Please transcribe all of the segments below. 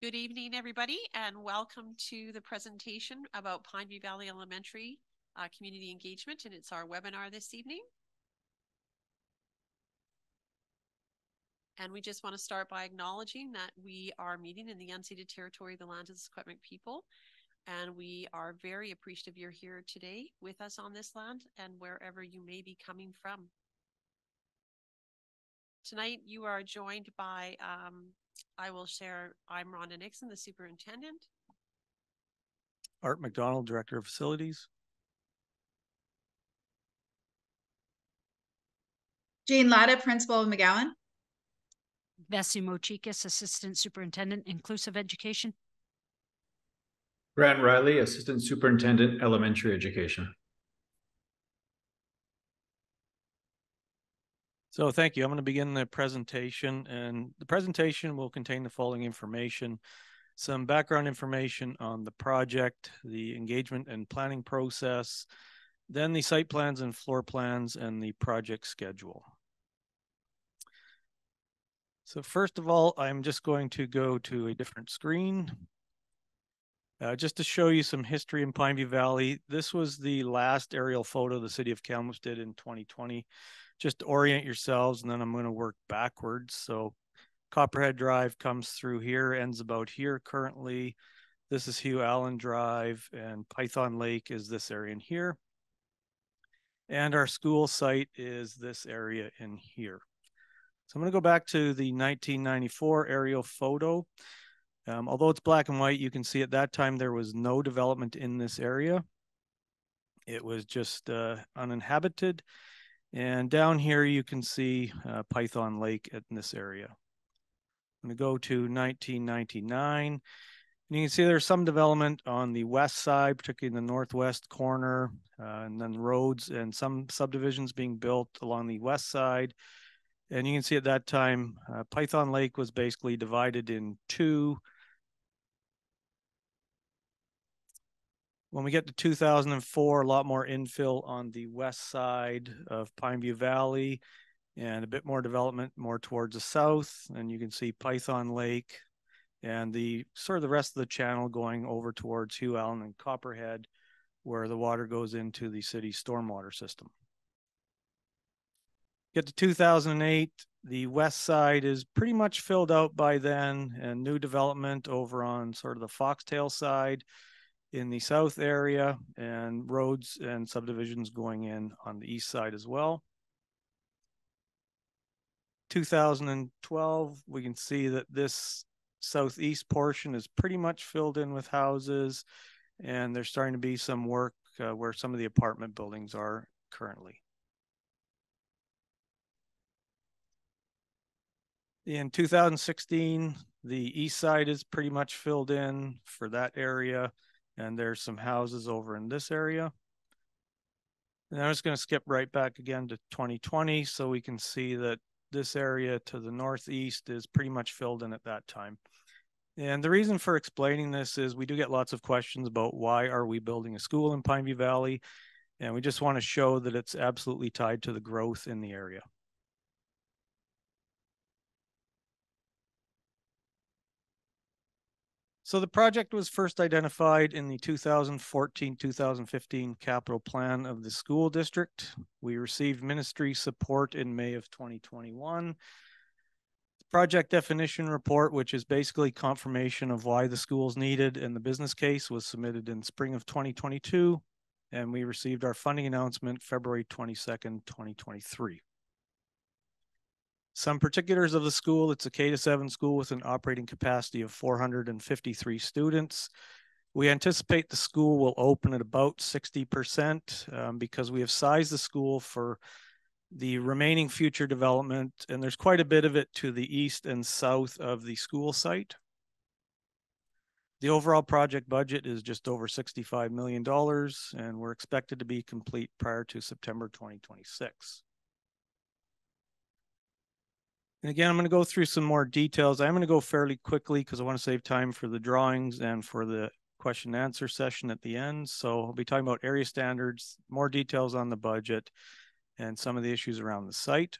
Good evening, everybody, and welcome to the presentation about Pineview Valley Elementary uh, Community Engagement, and it's our webinar this evening. And we just want to start by acknowledging that we are meeting in the unceded territory of the land of the Secwepemc people, and we are very appreciative you're here today with us on this land and wherever you may be coming from. Tonight, you are joined by um, I will share, I'm Rhonda Nixon, the superintendent. Art McDonald, Director of Facilities. Jane Latta, Principal of McGowan. Vessi Mochikis, Assistant Superintendent, Inclusive Education. Grant Riley, Assistant Superintendent, Elementary Education. So thank you. I'm going to begin the presentation and the presentation will contain the following information. Some background information on the project, the engagement and planning process, then the site plans and floor plans and the project schedule. So first of all, I'm just going to go to a different screen. Uh, just to show you some history in Pineview Valley, this was the last aerial photo the city of Kamloops did in 2020 just orient yourselves and then I'm going to work backwards. So Copperhead Drive comes through here, ends about here currently. This is Hugh Allan Drive and Python Lake is this area in here. And our school site is this area in here. So I'm going to go back to the 1994 aerial photo. Um, although it's black and white, you can see at that time there was no development in this area. It was just uh, uninhabited and down here, you can see uh, Python Lake in this area. I'm going to go to 1999. And you can see there's some development on the west side, particularly in the northwest corner, uh, and then roads and some subdivisions being built along the west side. And you can see at that time, uh, Python Lake was basically divided in two When we get to 2004, a lot more infill on the west side of Pineview Valley and a bit more development more towards the south. And you can see Python Lake and the sort of the rest of the channel going over towards Hugh Allan and Copperhead, where the water goes into the city's stormwater system. Get to 2008, the west side is pretty much filled out by then, and new development over on sort of the Foxtail side in the south area and roads and subdivisions going in on the east side as well. 2012, we can see that this southeast portion is pretty much filled in with houses and there's starting to be some work uh, where some of the apartment buildings are currently. In 2016, the east side is pretty much filled in for that area and there's some houses over in this area. And I'm just going to skip right back again to 2020 so we can see that this area to the northeast is pretty much filled in at that time. And the reason for explaining this is we do get lots of questions about why are we building a school in Pineview Valley? And we just want to show that it's absolutely tied to the growth in the area. So the project was first identified in the 2014-2015 capital plan of the school district. We received ministry support in May of 2021. The project definition report, which is basically confirmation of why the school's needed and the business case was submitted in spring of 2022. And we received our funding announcement February 22nd, 2023. Some particulars of the school, it's a K to seven school with an operating capacity of 453 students. We anticipate the school will open at about 60% um, because we have sized the school for the remaining future development, and there's quite a bit of it to the east and south of the school site. The overall project budget is just over $65 million, and we're expected to be complete prior to September 2026. And again, I'm going to go through some more details. I'm going to go fairly quickly because I want to save time for the drawings and for the question and answer session at the end. So I'll be talking about area standards, more details on the budget, and some of the issues around the site.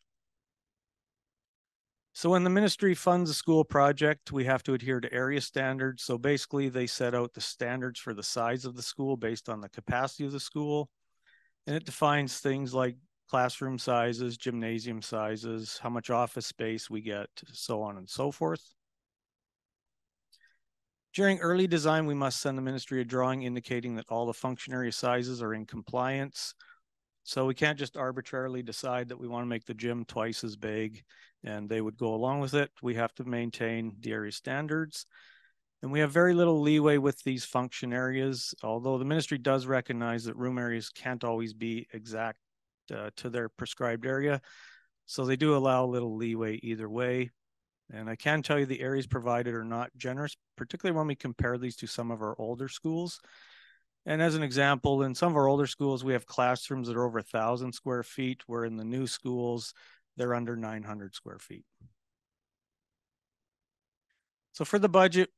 So when the ministry funds a school project, we have to adhere to area standards. So basically they set out the standards for the size of the school based on the capacity of the school. And it defines things like classroom sizes, gymnasium sizes, how much office space we get, so on and so forth. During early design, we must send the ministry a drawing indicating that all the functionary sizes are in compliance. So we can't just arbitrarily decide that we want to make the gym twice as big and they would go along with it. We have to maintain the area standards. And we have very little leeway with these function areas, although the ministry does recognize that room areas can't always be exact uh, to their prescribed area. So they do allow a little leeway either way. And I can tell you the areas provided are not generous, particularly when we compare these to some of our older schools. And as an example, in some of our older schools, we have classrooms that are over a thousand square feet, where in the new schools, they're under 900 square feet. So for the budget,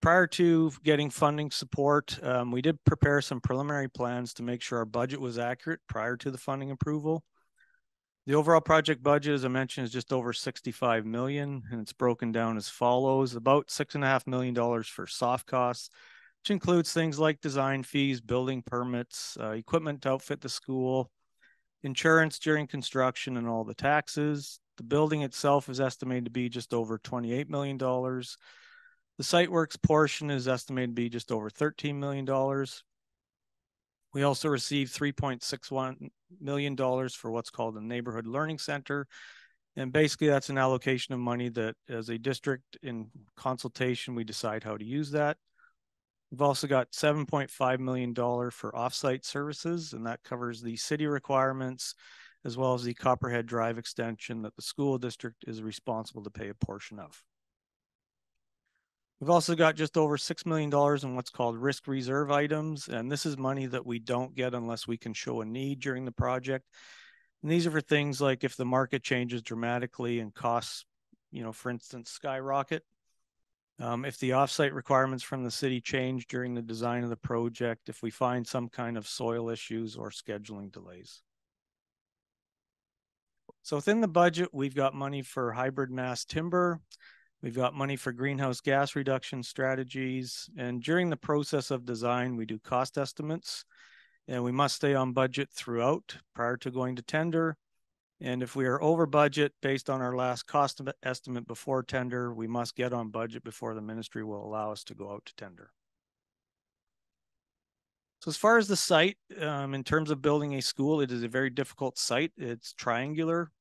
prior to getting funding support, um, we did prepare some preliminary plans to make sure our budget was accurate prior to the funding approval. The overall project budget, as I mentioned, is just over 65 million, and it's broken down as follows: about six and a half million dollars for soft costs, which includes things like design fees, building permits, uh, equipment to outfit the school, insurance during construction, and all the taxes. The building itself is estimated to be just over $28 million. The site works portion is estimated to be just over $13 million. We also received $3.61 million for what's called the Neighborhood Learning Center. And basically, that's an allocation of money that, as a district in consultation, we decide how to use that. We've also got $7.5 million for offsite services, and that covers the city requirements as well as the Copperhead Drive extension that the school district is responsible to pay a portion of. We've also got just over $6 million in what's called risk reserve items, and this is money that we don't get unless we can show a need during the project. And these are for things like if the market changes dramatically and costs, you know, for instance, skyrocket, um, if the offsite requirements from the city change during the design of the project, if we find some kind of soil issues or scheduling delays. So within the budget, we've got money for hybrid mass timber. We've got money for greenhouse gas reduction strategies. And during the process of design, we do cost estimates and we must stay on budget throughout prior to going to tender. And if we are over budget based on our last cost estimate before tender, we must get on budget before the ministry will allow us to go out to tender. So as far as the site, um, in terms of building a school, it is a very difficult site. It's triangular.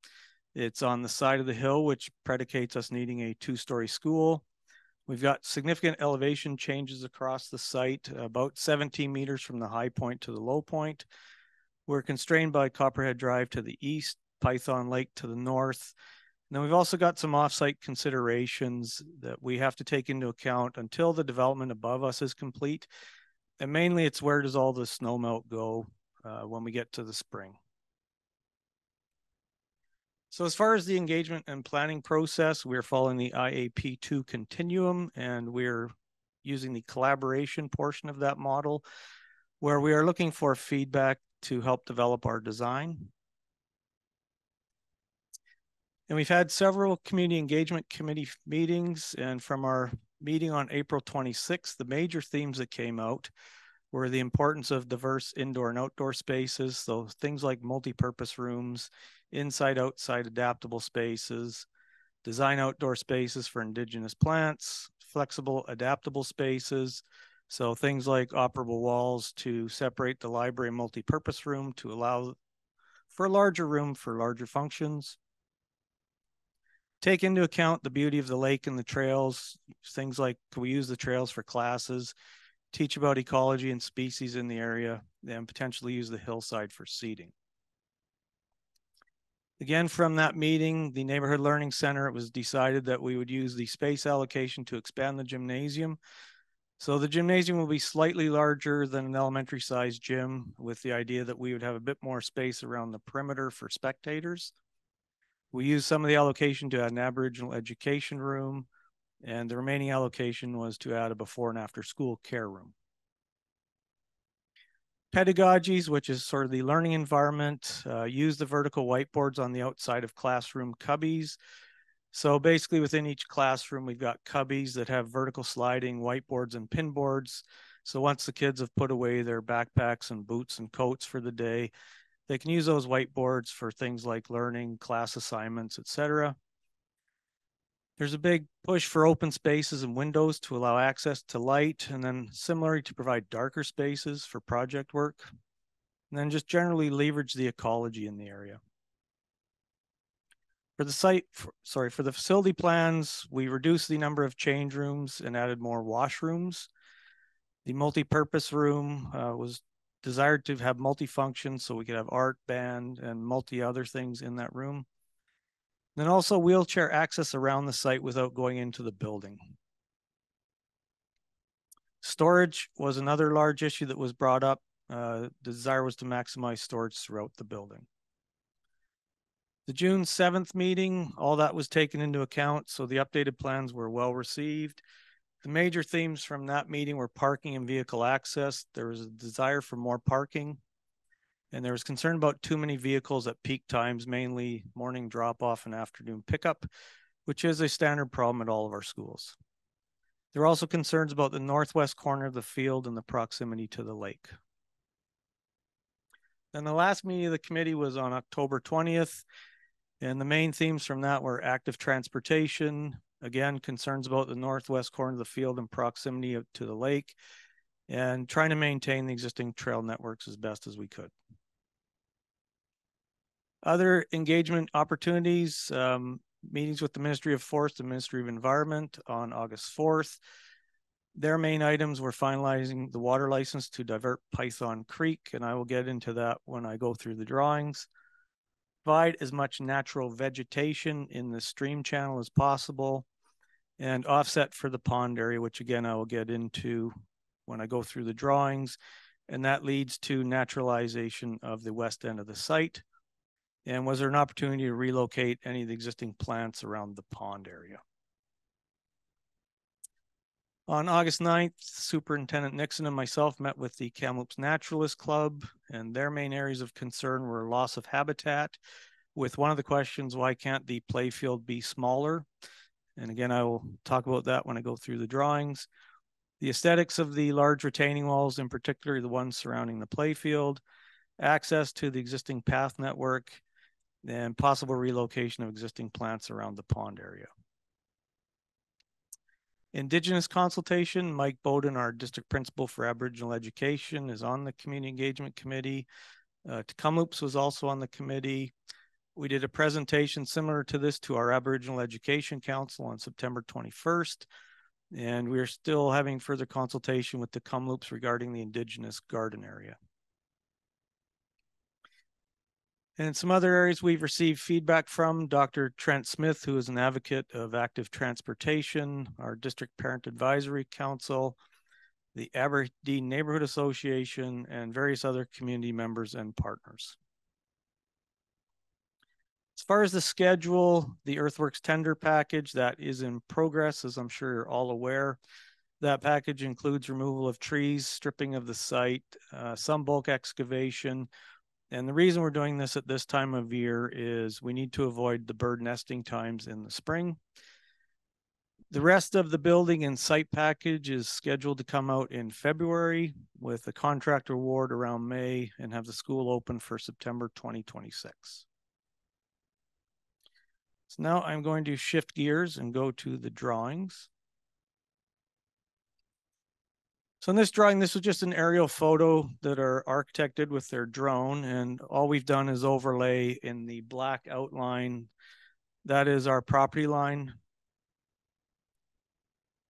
It's on the side of the hill, which predicates us needing a two-story school. We've got significant elevation changes across the site, about 17 meters from the high point to the low point. We're constrained by Copperhead Drive to the east, Python Lake to the north. And then we've also got some offsite considerations that we have to take into account until the development above us is complete. And mainly it's where does all the snow melt go uh, when we get to the spring. So as far as the engagement and planning process, we're following the IAP2 continuum and we're using the collaboration portion of that model where we are looking for feedback to help develop our design. And we've had several community engagement committee meetings. And from our meeting on April 26th, the major themes that came out were the importance of diverse indoor and outdoor spaces. So things like multi-purpose rooms, inside, outside adaptable spaces, design outdoor spaces for indigenous plants, flexible adaptable spaces. So things like operable walls to separate the library multi-purpose room to allow for a larger room for larger functions take into account the beauty of the lake and the trails, things like can we use the trails for classes, teach about ecology and species in the area, and potentially use the hillside for seeding. Again, from that meeting, the Neighborhood Learning Center, it was decided that we would use the space allocation to expand the gymnasium. So the gymnasium will be slightly larger than an elementary sized gym with the idea that we would have a bit more space around the perimeter for spectators. We used some of the allocation to add an Aboriginal education room, and the remaining allocation was to add a before and after school care room. Pedagogies, which is sort of the learning environment, uh, use the vertical whiteboards on the outside of classroom cubbies. So basically within each classroom, we've got cubbies that have vertical sliding whiteboards and pinboards. So once the kids have put away their backpacks and boots and coats for the day, they can use those whiteboards for things like learning, class assignments, etc. There's a big push for open spaces and windows to allow access to light, and then similarly to provide darker spaces for project work. And then just generally leverage the ecology in the area. For the site, for, sorry, for the facility plans, we reduced the number of change rooms and added more washrooms. The multi-purpose room uh, was desired to have multifunction so we could have art, band, and multi other things in that room. Then also wheelchair access around the site without going into the building. Storage was another large issue that was brought up. Uh, the desire was to maximize storage throughout the building. The June 7th meeting, all that was taken into account, so the updated plans were well received. The major themes from that meeting were parking and vehicle access. There was a desire for more parking, and there was concern about too many vehicles at peak times, mainly morning drop off and afternoon pickup, which is a standard problem at all of our schools. There were also concerns about the northwest corner of the field and the proximity to the lake. Then the last meeting of the committee was on October 20th. And the main themes from that were active transportation, again, concerns about the northwest corner of the field and proximity to the lake, and trying to maintain the existing trail networks as best as we could. Other engagement opportunities, um, meetings with the Ministry of Forest and Ministry of Environment on August 4th. Their main items were finalizing the water license to divert Python Creek, and I will get into that when I go through the drawings provide as much natural vegetation in the stream channel as possible and offset for the pond area, which again, I will get into when I go through the drawings. And that leads to naturalization of the west end of the site. And was there an opportunity to relocate any of the existing plants around the pond area? On August 9th, Superintendent Nixon and myself met with the Kamloops Naturalist Club, and their main areas of concern were loss of habitat. With one of the questions, why can't the playfield be smaller? And again, I will talk about that when I go through the drawings. The aesthetics of the large retaining walls, in particular the ones surrounding the playfield, access to the existing path network, and possible relocation of existing plants around the pond area. Indigenous consultation, Mike Bowden, our district principal for Aboriginal education, is on the community engagement committee. Uh, Tk'emlúps was also on the committee. We did a presentation similar to this to our Aboriginal Education Council on September 21st. And we are still having further consultation with the Tk'emlúps regarding the Indigenous garden area. And some other areas we've received feedback from Dr. Trent Smith, who is an advocate of active transportation, our district parent advisory council, the Aberdeen Neighborhood Association, and various other community members and partners. As far as the schedule, the Earthworks tender package that is in progress, as I'm sure you're all aware. That package includes removal of trees, stripping of the site, uh, some bulk excavation, and the reason we're doing this at this time of year is we need to avoid the bird nesting times in the spring. The rest of the building and site package is scheduled to come out in February with a contract award around May and have the school open for September 2026. So now I'm going to shift gears and go to the drawings. So in this drawing, this was just an aerial photo that our architect did with their drone. And all we've done is overlay in the black outline. That is our property line.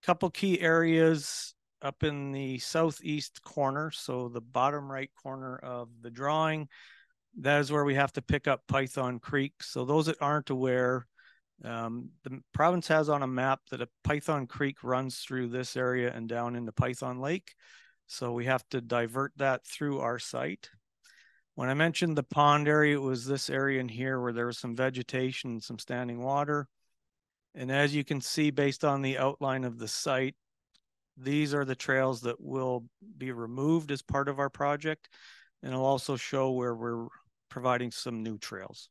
Couple key areas up in the southeast corner. So the bottom right corner of the drawing, that is where we have to pick up Python Creek. So those that aren't aware, um, the province has on a map that a Python Creek runs through this area and down into Python Lake. So we have to divert that through our site. When I mentioned the pond area, it was this area in here where there was some vegetation and some standing water. And as you can see, based on the outline of the site, these are the trails that will be removed as part of our project. And it'll also show where we're providing some new trails.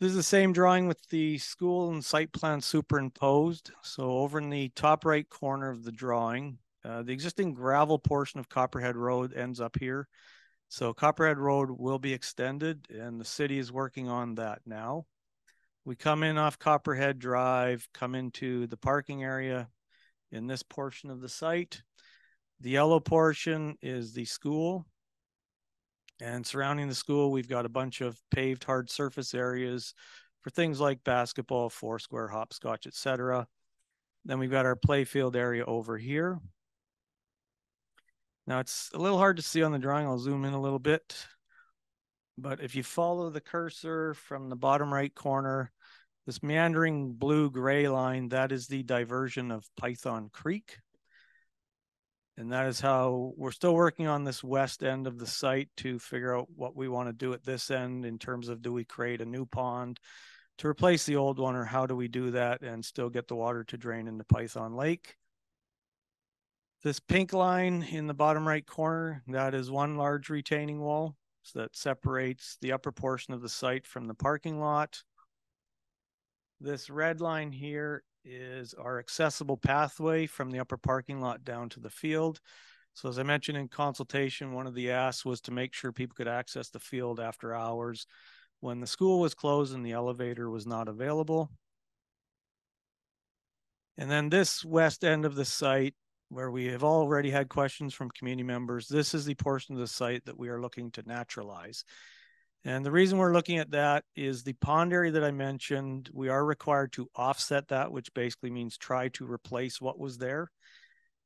This is the same drawing with the school and site plan superimposed. So over in the top right corner of the drawing, uh, the existing gravel portion of Copperhead Road ends up here. So Copperhead Road will be extended and the city is working on that now. We come in off Copperhead Drive, come into the parking area in this portion of the site. The yellow portion is the school. And surrounding the school, we've got a bunch of paved hard surface areas for things like basketball, foursquare, hopscotch, etc. Then we've got our playfield area over here. Now it's a little hard to see on the drawing. I'll zoom in a little bit. But if you follow the cursor from the bottom right corner, this meandering blue gray line, that is the diversion of Python Creek. And that is how we're still working on this west end of the site to figure out what we want to do at this end in terms of do we create a new pond to replace the old one or how do we do that and still get the water to drain into Python Lake. This pink line in the bottom right corner, that is one large retaining wall so that separates the upper portion of the site from the parking lot. This red line here is our accessible pathway from the upper parking lot down to the field. So as I mentioned in consultation, one of the asks was to make sure people could access the field after hours when the school was closed and the elevator was not available. And then this west end of the site where we have already had questions from community members, this is the portion of the site that we are looking to naturalize. And the reason we're looking at that is the pond area that I mentioned, we are required to offset that, which basically means try to replace what was there.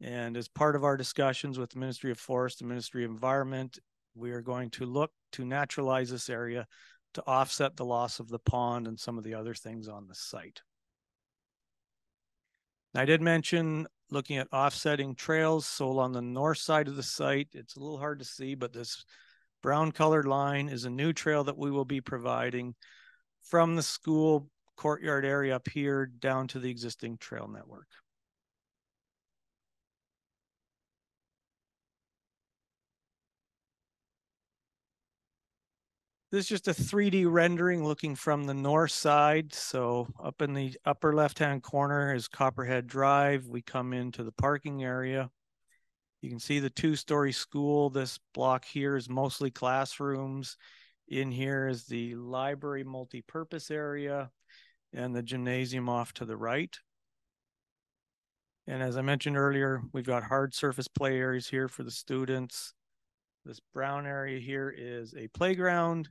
And as part of our discussions with the Ministry of Forest and Ministry of Environment, we are going to look to naturalize this area to offset the loss of the pond and some of the other things on the site. I did mention looking at offsetting trails. So on the north side of the site, it's a little hard to see, but this brown colored line is a new trail that we will be providing from the school courtyard area up here down to the existing trail network. This is just a 3D rendering looking from the north side. So up in the upper left-hand corner is Copperhead Drive. We come into the parking area. You can see the two-story school. This block here is mostly classrooms. In here is the library multi-purpose area and the gymnasium off to the right. And as I mentioned earlier, we've got hard surface play areas here for the students. This brown area here is a playground.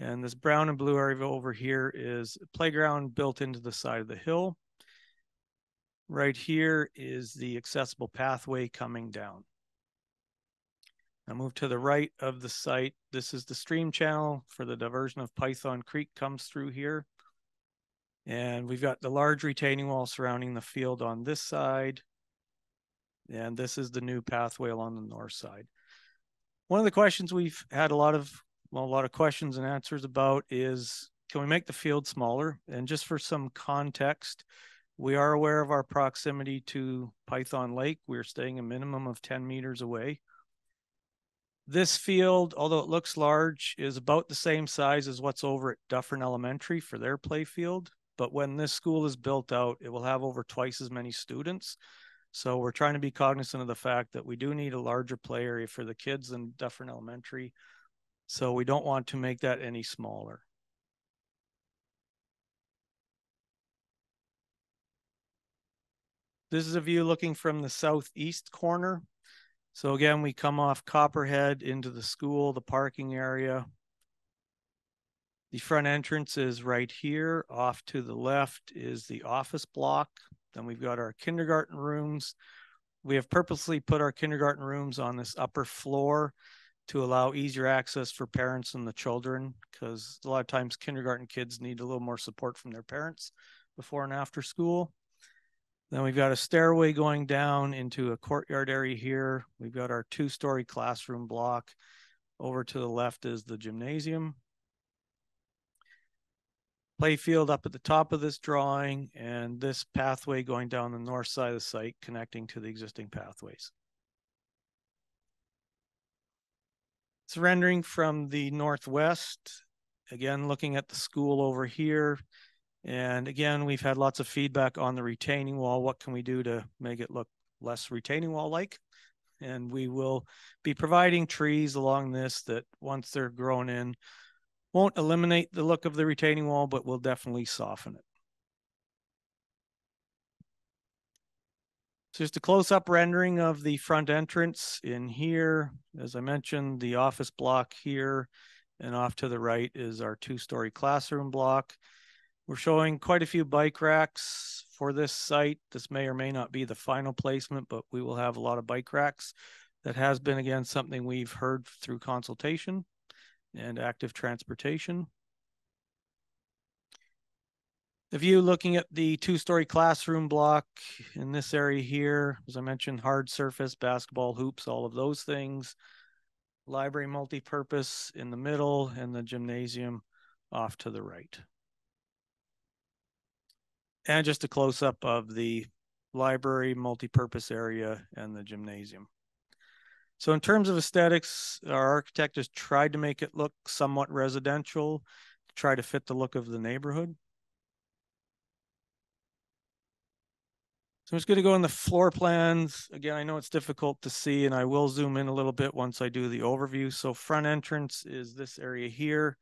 And this brown and blue area over here is a playground built into the side of the hill. Right here is the accessible pathway coming down. I move to the right of the site. This is the stream channel for the diversion of Python Creek comes through here. And we've got the large retaining wall surrounding the field on this side. And this is the new pathway along the north side. One of the questions we've had a lot of well, a lot of questions and answers about is can we make the field smaller? And just for some context, we are aware of our proximity to Python Lake. We're staying a minimum of 10 meters away. This field, although it looks large, is about the same size as what's over at Dufferin Elementary for their play field. But when this school is built out, it will have over twice as many students. So we're trying to be cognizant of the fact that we do need a larger play area for the kids than Dufferin Elementary so we don't want to make that any smaller. This is a view looking from the southeast corner. So again, we come off Copperhead into the school, the parking area. The front entrance is right here. Off to the left is the office block. Then we've got our kindergarten rooms. We have purposely put our kindergarten rooms on this upper floor to allow easier access for parents and the children because a lot of times kindergarten kids need a little more support from their parents before and after school. Then we've got a stairway going down into a courtyard area here. We've got our two story classroom block. Over to the left is the gymnasium. Playfield up at the top of this drawing, and this pathway going down the north side of the site connecting to the existing pathways. It's rendering from the northwest. again, looking at the school over here. And again, we've had lots of feedback on the retaining wall. What can we do to make it look less retaining wall like? And we will be providing trees along this that once they're grown in, won't eliminate the look of the retaining wall, but will definitely soften it. So just a close-up rendering of the front entrance in here. As I mentioned, the office block here and off to the right is our two-story classroom block. We're showing quite a few bike racks for this site. This may or may not be the final placement, but we will have a lot of bike racks. That has been, again, something we've heard through consultation and active transportation. The view looking at the two-story classroom block in this area here, as I mentioned, hard surface, basketball hoops, all of those things. Library multi-purpose in the middle and the gymnasium off to the right. And just a close-up of the library multi-purpose area and the gymnasium. So in terms of aesthetics, our architect has tried to make it look somewhat residential, to try to fit the look of the neighborhood. So I'm just going to go in the floor plans. Again, I know it's difficult to see and I will zoom in a little bit once I do the overview. So front entrance is this area here.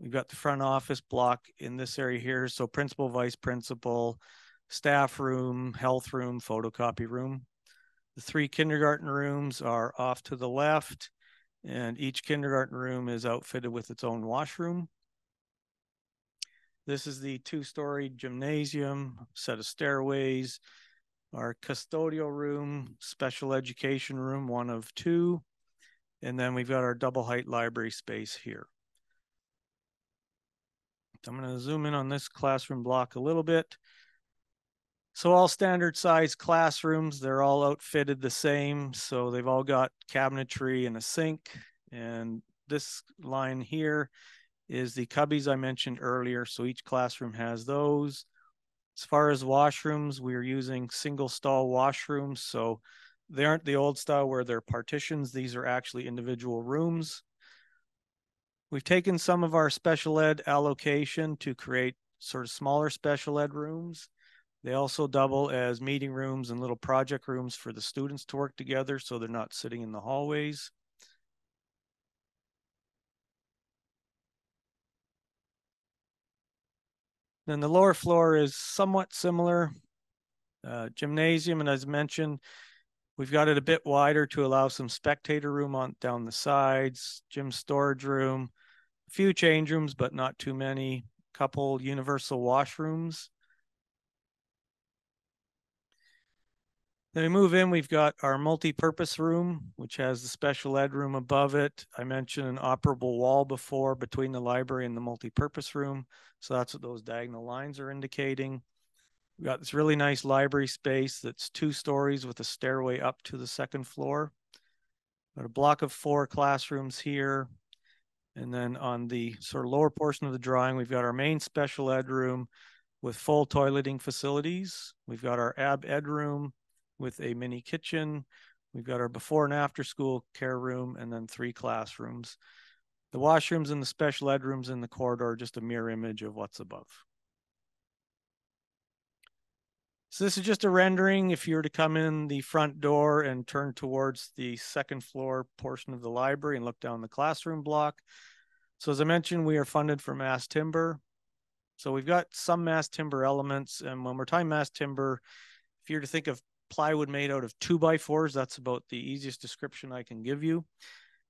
We've got the front office block in this area here. So principal, vice principal, staff room, health room, photocopy room. The three kindergarten rooms are off to the left and each kindergarten room is outfitted with its own washroom. This is the two-story gymnasium, set of stairways, our custodial room, special education room, one of two. And then we've got our double height library space here. I'm going to zoom in on this classroom block a little bit. So all standard size classrooms, they're all outfitted the same. So they've all got cabinetry and a sink. And this line here is the cubbies I mentioned earlier. So each classroom has those. As far as washrooms, we're using single stall washrooms. So they aren't the old style where they're partitions. These are actually individual rooms. We've taken some of our special ed allocation to create sort of smaller special ed rooms. They also double as meeting rooms and little project rooms for the students to work together so they're not sitting in the hallways. Then the lower floor is somewhat similar. Uh, gymnasium, and as mentioned, we've got it a bit wider to allow some spectator room on down the sides, gym storage room, few change rooms, but not too many, couple universal washrooms. Then we move in, we've got our multi-purpose room, which has the special ed room above it. I mentioned an operable wall before between the library and the multi-purpose room. So that's what those diagonal lines are indicating. We've got this really nice library space that's two stories with a stairway up to the second floor. Got a block of four classrooms here. And then on the sort of lower portion of the drawing, we've got our main special ed room with full toileting facilities. We've got our ab ed room with a mini kitchen. We've got our before and after school care room and then three classrooms. The washrooms and the special ed rooms in the corridor, are just a mirror image of what's above. So this is just a rendering. If you were to come in the front door and turn towards the second floor portion of the library and look down the classroom block. So as I mentioned, we are funded for mass timber. So we've got some mass timber elements. And when we're talking mass timber, if you were to think of plywood made out of two by fours. That's about the easiest description I can give you.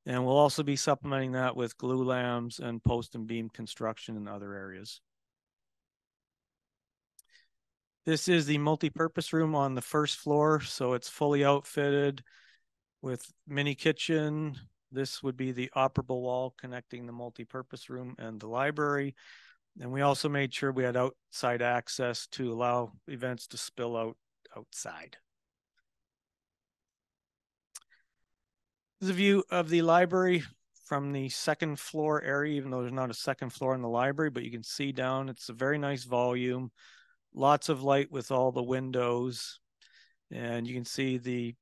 And we'll also be supplementing that with glulams and post and beam construction in other areas. This is the multi-purpose room on the first floor. So it's fully outfitted with mini kitchen. This would be the operable wall connecting the multi-purpose room and the library. And we also made sure we had outside access to allow events to spill out outside. This is a view of the library from the second floor area, even though there's not a second floor in the library, but you can see down, it's a very nice volume, lots of light with all the windows. And you can see the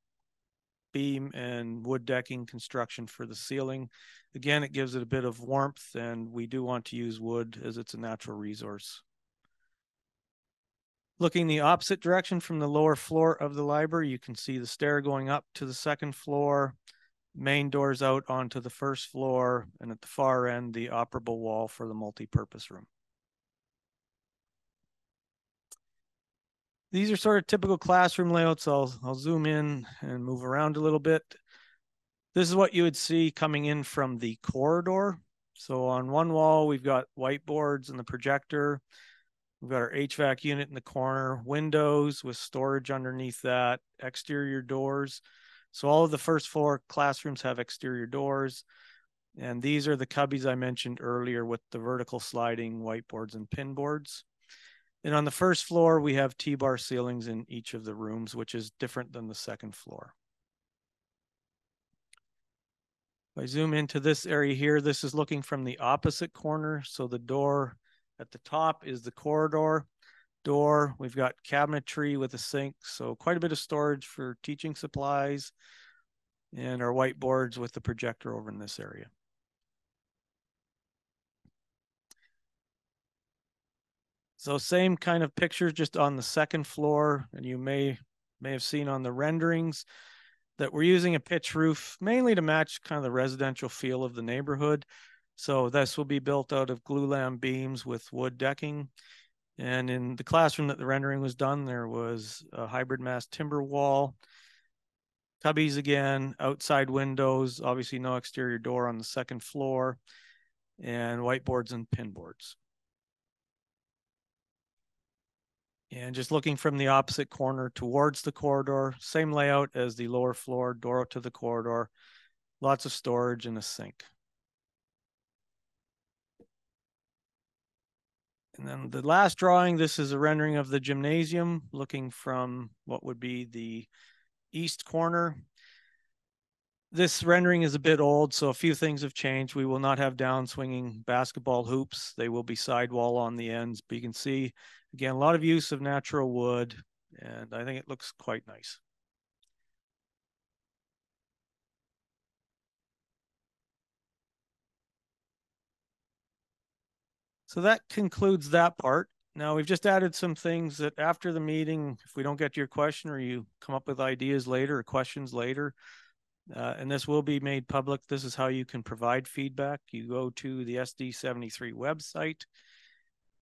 beam and wood decking construction for the ceiling. Again, it gives it a bit of warmth and we do want to use wood as it's a natural resource. Looking the opposite direction from the lower floor of the library, you can see the stair going up to the second floor, main doors out onto the first floor, and at the far end, the operable wall for the multi-purpose room. These are sort of typical classroom layouts. I'll, I'll zoom in and move around a little bit. This is what you would see coming in from the corridor. So on one wall, we've got whiteboards and the projector. We've got our HVAC unit in the corner, windows with storage underneath that, exterior doors. So all of the first floor classrooms have exterior doors. And these are the cubbies I mentioned earlier with the vertical sliding whiteboards and pinboards. And on the first floor, we have T-bar ceilings in each of the rooms, which is different than the second floor. If I zoom into this area here, this is looking from the opposite corner. So the door at the top is the corridor door. We've got cabinetry with a sink, so quite a bit of storage for teaching supplies and our whiteboards with the projector over in this area. So same kind of picture just on the second floor, and you may may have seen on the renderings that we're using a pitch roof mainly to match kind of the residential feel of the neighborhood. So this will be built out of glulam beams with wood decking. And in the classroom that the rendering was done, there was a hybrid mass timber wall, cubbies again, outside windows, obviously no exterior door on the second floor, and whiteboards and pinboards. And just looking from the opposite corner towards the corridor, same layout as the lower floor, door to the corridor, lots of storage and a sink. And then the last drawing, this is a rendering of the gymnasium looking from what would be the east corner. This rendering is a bit old, so a few things have changed. We will not have down swinging basketball hoops. They will be sidewall on the ends, but you can see, again, a lot of use of natural wood, and I think it looks quite nice. So that concludes that part. Now we've just added some things that after the meeting, if we don't get to your question or you come up with ideas later or questions later, uh, and this will be made public. This is how you can provide feedback. You go to the SD73 website.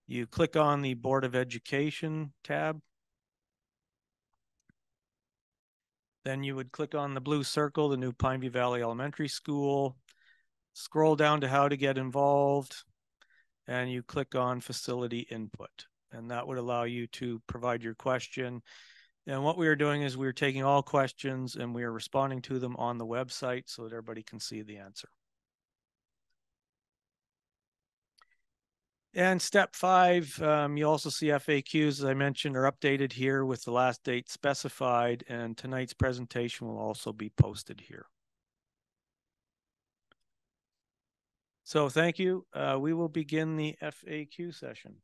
You click on the Board of Education tab. Then you would click on the blue circle, the new Pineview Valley Elementary School. Scroll down to how to get involved and you click on facility input. And that would allow you to provide your question. And what we are doing is we're taking all questions and we are responding to them on the website so that everybody can see the answer. And step five, um, you also see FAQs, as I mentioned, are updated here with the last date specified, and tonight's presentation will also be posted here. So thank you. Uh, we will begin the FAQ session.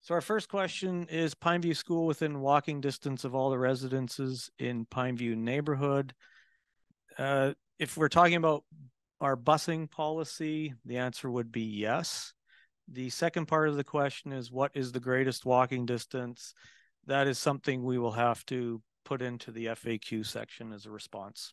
So our first question is Pineview School within walking distance of all the residences in Pineview neighborhood. Uh, if we're talking about our busing policy, the answer would be yes. The second part of the question is what is the greatest walking distance? That is something we will have to put into the FAQ section as a response.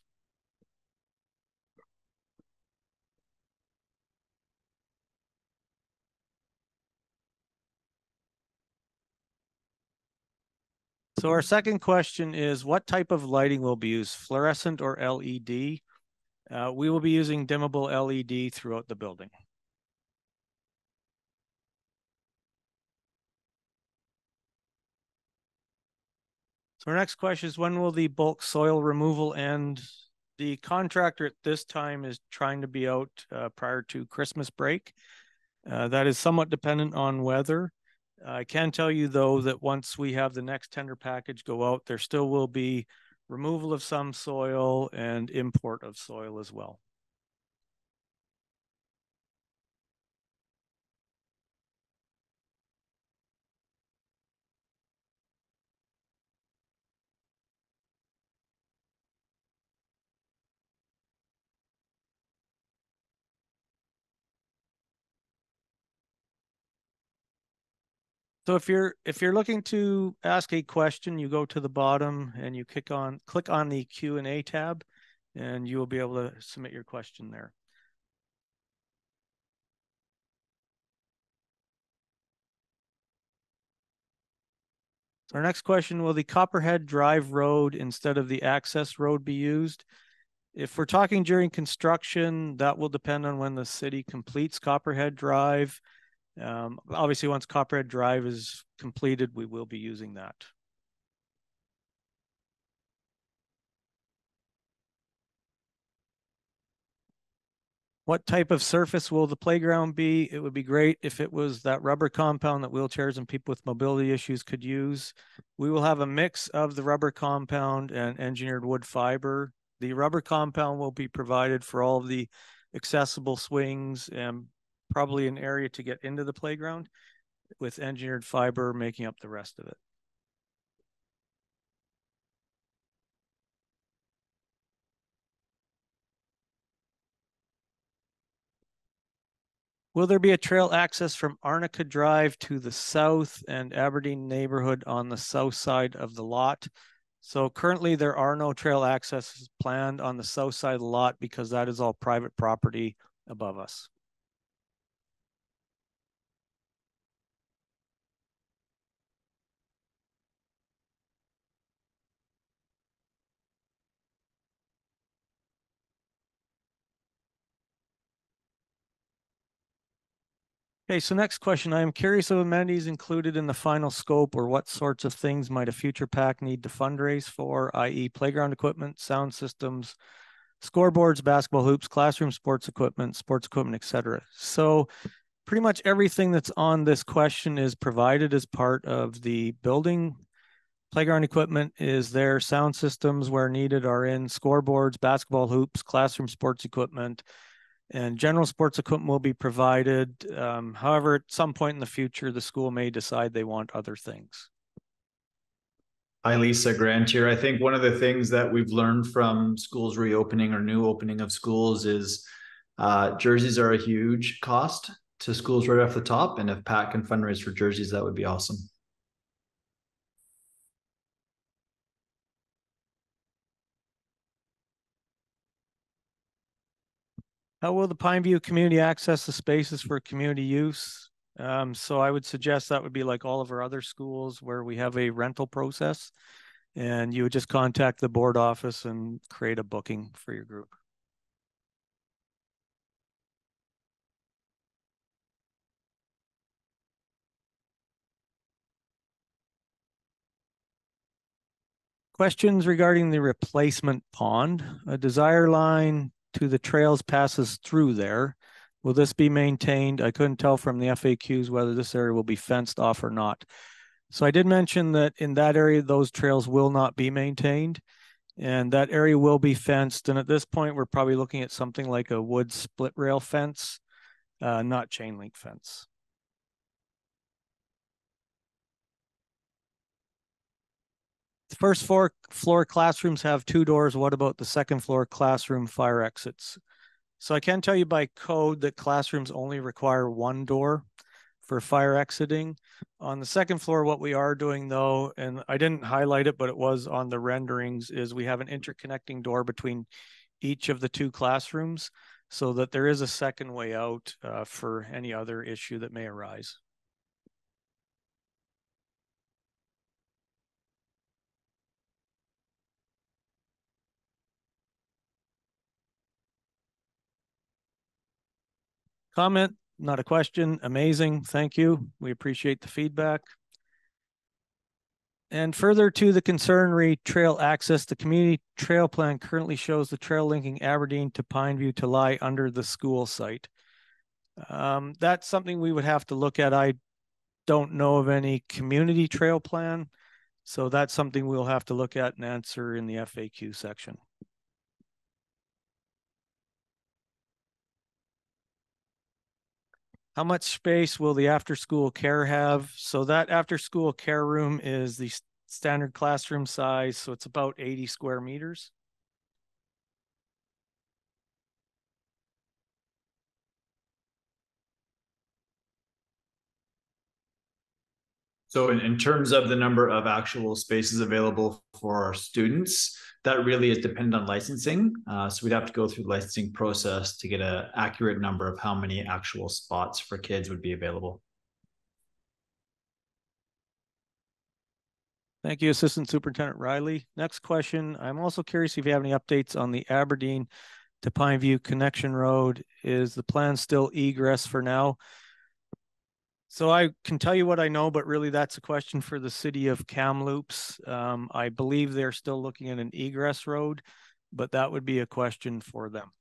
So our second question is what type of lighting will be used, fluorescent or LED? Uh, we will be using dimmable LED throughout the building. So our next question is when will the bulk soil removal end? The contractor at this time is trying to be out uh, prior to Christmas break. Uh, that is somewhat dependent on weather. I can tell you though that once we have the next tender package go out, there still will be removal of some soil and import of soil as well. So if you're if you're looking to ask a question, you go to the bottom and you click on click on the Q and A tab, and you will be able to submit your question there. Our next question, will the Copperhead Drive Road instead of the access road be used? If we're talking during construction, that will depend on when the city completes Copperhead Drive. Um, obviously, once Copperhead Drive is completed, we will be using that. What type of surface will the playground be? It would be great if it was that rubber compound that wheelchairs and people with mobility issues could use. We will have a mix of the rubber compound and engineered wood fiber. The rubber compound will be provided for all of the accessible swings and probably an area to get into the playground with engineered fiber making up the rest of it. Will there be a trail access from Arnica Drive to the south and Aberdeen neighborhood on the south side of the lot? So currently there are no trail accesses planned on the south side of the lot because that is all private property above us. Okay, so next question. I am curious of amenities included in the final scope or what sorts of things might a future PAC need to fundraise for, i.e. playground equipment, sound systems, scoreboards, basketball hoops, classroom sports equipment, sports equipment, etc. So pretty much everything that's on this question is provided as part of the building. Playground equipment is there, sound systems where needed are in, scoreboards, basketball hoops, classroom sports equipment, and general sports equipment will be provided. Um, however, at some point in the future, the school may decide they want other things. Hi, Lisa Grant here. I think one of the things that we've learned from schools reopening or new opening of schools is uh, jerseys are a huge cost to schools right off the top. And if PAC can fundraise for jerseys, that would be awesome. How will the Pineview community access the spaces for community use? Um, so I would suggest that would be like all of our other schools where we have a rental process and you would just contact the board office and create a booking for your group. Questions regarding the replacement pond, a desire line to the trails passes through there. Will this be maintained? I couldn't tell from the FAQs whether this area will be fenced off or not. So I did mention that in that area, those trails will not be maintained and that area will be fenced. And at this point, we're probably looking at something like a wood split rail fence, uh, not chain link fence. The first floor floor classrooms have two doors. What about the second floor classroom fire exits? So I can tell you by code that classrooms only require one door for fire exiting. On the second floor, what we are doing though, and I didn't highlight it, but it was on the renderings, is we have an interconnecting door between each of the two classrooms so that there is a second way out uh, for any other issue that may arise. Comment, not a question. Amazing. Thank you. We appreciate the feedback. And further to the concern re trail access, the community trail plan currently shows the trail linking Aberdeen to Pineview to lie under the school site. Um, that's something we would have to look at. I don't know of any community trail plan. So that's something we'll have to look at and answer in the FAQ section. How much space will the after school care have? So that after school care room is the standard classroom size. So it's about 80 square meters. So in, in terms of the number of actual spaces available for our students, that really is dependent on licensing. Uh, so we'd have to go through the licensing process to get an accurate number of how many actual spots for kids would be available. Thank you, Assistant Superintendent Riley. Next question. I'm also curious if you have any updates on the Aberdeen to Pineview Connection Road. Is the plan still egress for now? So I can tell you what I know, but really that's a question for the city of Kamloops. Um, I believe they're still looking at an egress road, but that would be a question for them.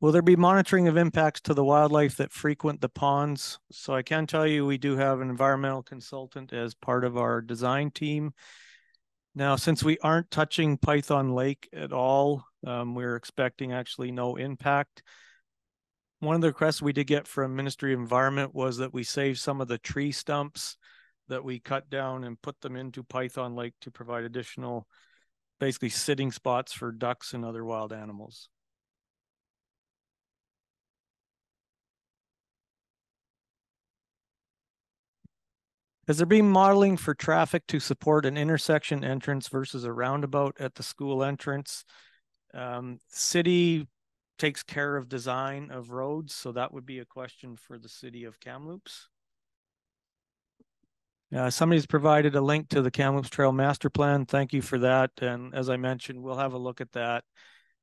Will there be monitoring of impacts to the wildlife that frequent the ponds? So I can tell you we do have an environmental consultant as part of our design team. Now, since we aren't touching Python Lake at all, um, we're expecting actually no impact. One of the requests we did get from Ministry of Environment was that we save some of the tree stumps that we cut down and put them into Python Lake to provide additional, basically sitting spots for ducks and other wild animals. Has there been modeling for traffic to support an intersection entrance versus a roundabout at the school entrance? Um, city takes care of design of roads, so that would be a question for the city of Kamloops. Uh, somebody's provided a link to the Kamloops Trail Master Plan. Thank you for that. And as I mentioned, we'll have a look at that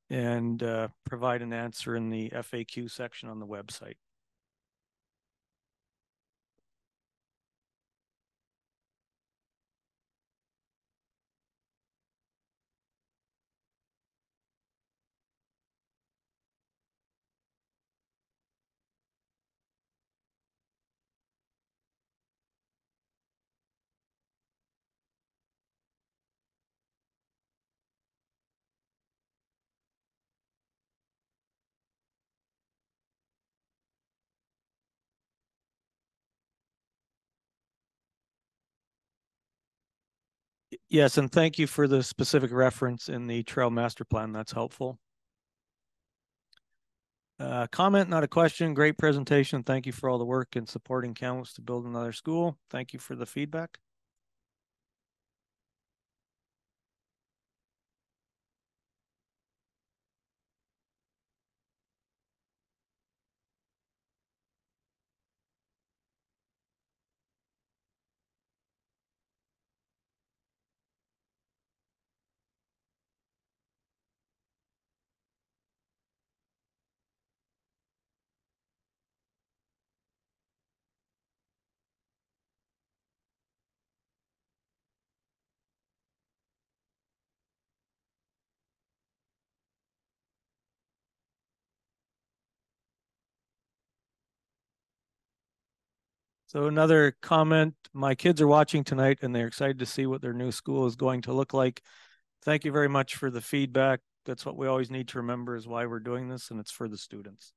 and uh, provide an answer in the FAQ section on the website. Yes, and thank you for the specific reference in the trail master plan. That's helpful. Uh, comment, not a question. Great presentation. Thank you for all the work in supporting Kamloops to build another school. Thank you for the feedback. So another comment, my kids are watching tonight and they're excited to see what their new school is going to look like. Thank you very much for the feedback. That's what we always need to remember is why we're doing this and it's for the students.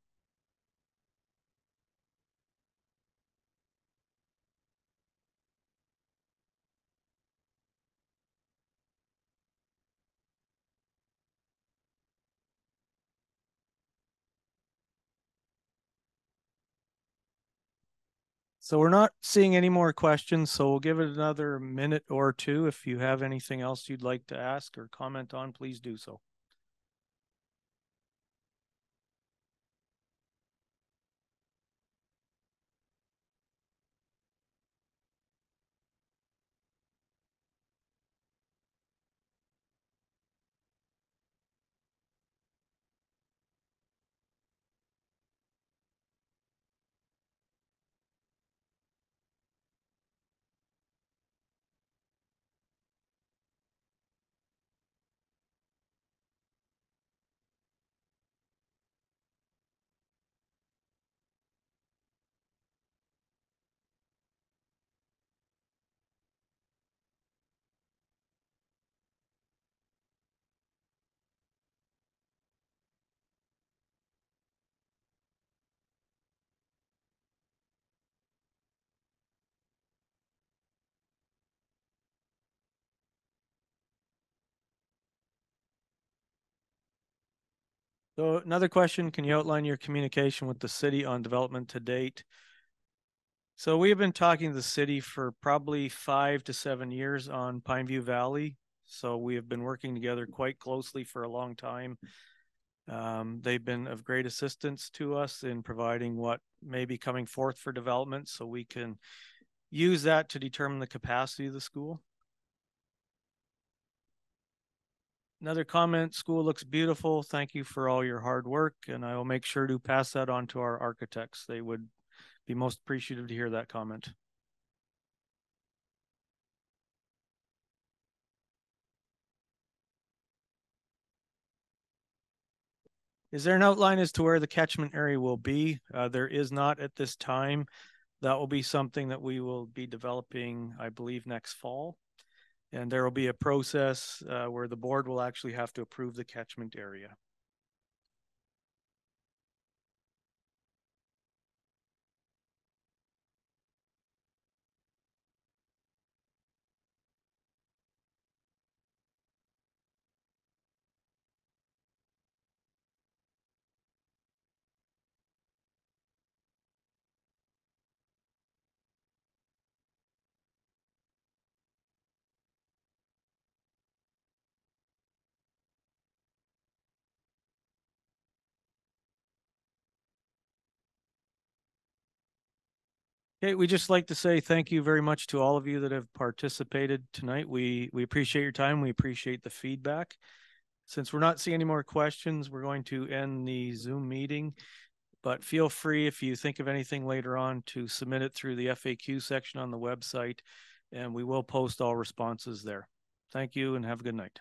So we're not seeing any more questions, so we'll give it another minute or two. If you have anything else you'd like to ask or comment on, please do so. So another question, can you outline your communication with the city on development to date? So we have been talking to the city for probably five to seven years on Pineview Valley. So we have been working together quite closely for a long time. Um, they've been of great assistance to us in providing what may be coming forth for development so we can use that to determine the capacity of the school. Another comment, school looks beautiful. Thank you for all your hard work and I will make sure to pass that on to our architects. They would be most appreciative to hear that comment. Is there an outline as to where the catchment area will be? Uh, there is not at this time. That will be something that we will be developing, I believe, next fall. And there will be a process uh, where the board will actually have to approve the catchment area. Okay, we just like to say thank you very much to all of you that have participated tonight. We we appreciate your time. We appreciate the feedback. Since we're not seeing any more questions, we're going to end the Zoom meeting. But feel free if you think of anything later on to submit it through the FAQ section on the website, and we will post all responses there. Thank you and have a good night.